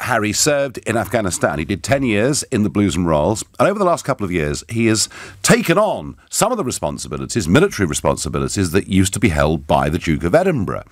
Harry served in Afghanistan. He did 10 years in the Blues and Royals. And over the last couple of years, he has taken on some of the responsibilities, military responsibilities, that used to be held by the Duke of Edinburgh.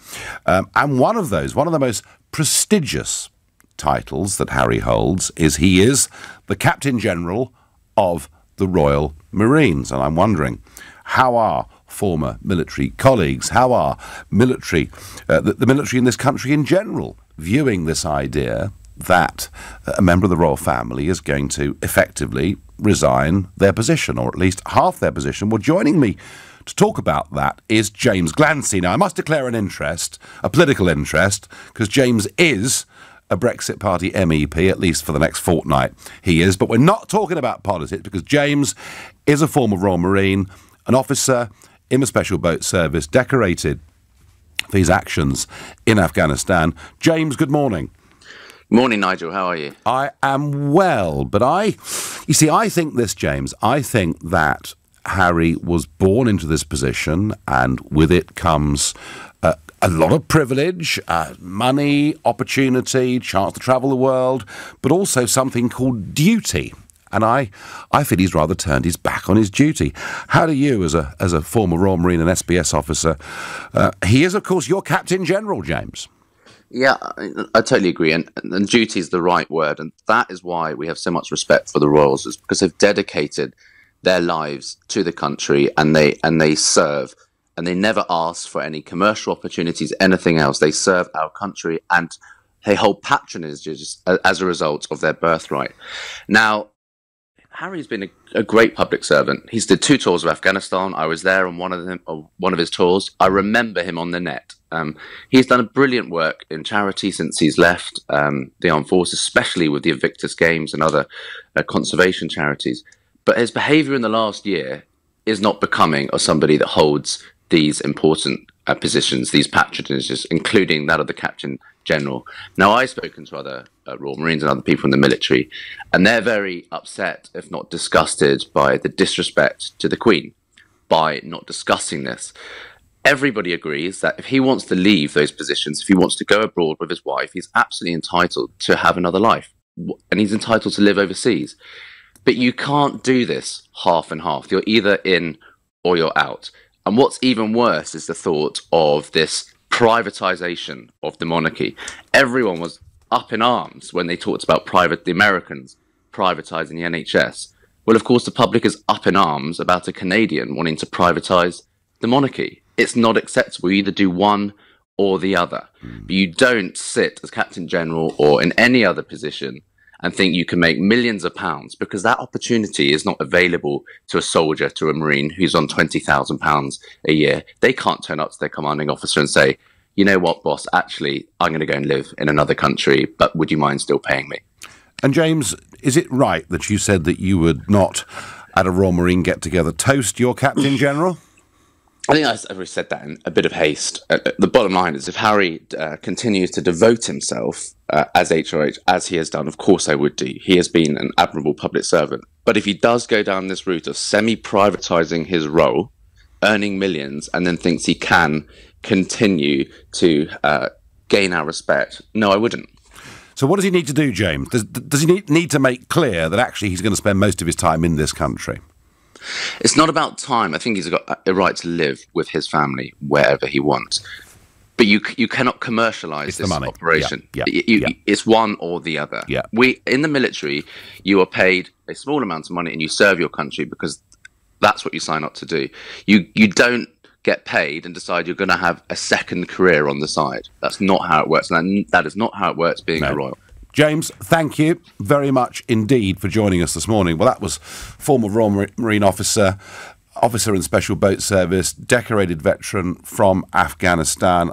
Um, and one of those, one of the most prestigious titles that Harry holds, is he is the Captain General of the Royal Marines. And I'm wondering, how are former military colleagues, how are military, uh, the, the military in this country in general, viewing this idea that a member of the royal family is going to effectively resign their position, or at least half their position. Well, joining me to talk about that is James Glancy. Now, I must declare an interest, a political interest, because James is a Brexit Party MEP, at least for the next fortnight. He is. But we're not talking about politics because James is a former Royal Marine, an officer in the Special Boat Service, decorated for his actions in Afghanistan. James, good morning. Morning, Nigel. How are you? I am well, but I, you see, I think this, James, I think that Harry was born into this position, and with it comes uh, a lot of privilege, uh, money, opportunity, chance to travel the world, but also something called duty. And I, I feel he's rather turned his back on his duty. How do you, as a as a former Royal Marine and SBS officer, uh, he is, of course, your Captain General, James. Yeah, I, I totally agree. And, and duty is the right word. And that is why we have so much respect for the Royals, is because they've dedicated their lives to the country and they and they serve and they never ask for any commercial opportunities, anything else. They serve our country and they hold patronages as a result of their birthright. Now, Harry's been a, a, great public servant. He's did two tours of Afghanistan. I was there on one of them, on one of his tours. I remember him on the net. Um, he's done a brilliant work in charity since he's left um, the armed forces, especially with the Invictus Games and other uh, conservation charities. But his behaviour in the last year is not becoming of somebody that holds these important uh, positions, these patronages, including that of the captain general. Now, I've spoken to other uh, Royal Marines and other people in the military, and they're very upset, if not disgusted, by the disrespect to the Queen by not discussing this. Everybody agrees that if he wants to leave those positions, if he wants to go abroad with his wife, he's absolutely entitled to have another life, and he's entitled to live overseas. But you can't do this half and half. You're either in or you're out. And what's even worse is the thought of this privatization of the monarchy. Everyone was up in arms when they talked about private the Americans privatizing the NHS. Well, of course, the public is up in arms about a Canadian wanting to privatize the monarchy. It's not acceptable. You either do one or the other. Mm. But you don't sit as Captain General or in any other position and think you can make millions of pounds because that opportunity is not available to a soldier, to a Marine who's on £20,000 a year. They can't turn up to their commanding officer and say, you know what, boss, actually, I'm going to go and live in another country, but would you mind still paying me? And James, is it right that you said that you would not, at a Royal Marine get together, toast your Captain General? I think I've already said that in a bit of haste. Uh, uh, the bottom line is if Harry uh, continues to devote himself uh, as HRH, as he has done, of course I would do. He has been an admirable public servant. But if he does go down this route of semi privatizing his role, earning millions, and then thinks he can continue to uh, gain our respect, no, I wouldn't. So, what does he need to do, James? Does, does he need, need to make clear that actually he's going to spend most of his time in this country? It's not about time. I think he's got a right to live with his family wherever he wants. But you you cannot commercialize it's this operation. Yeah, yeah, you, yeah. It's one or the other. Yeah. We in the military, you are paid a small amount of money and you serve your country because that's what you sign up to do. You you don't get paid and decide you're going to have a second career on the side. That's not how it works. And that is not how it works being no. a royal. James, thank you very much indeed for joining us this morning. Well, that was former Royal Marine officer, officer in Special Boat Service, decorated veteran from Afghanistan.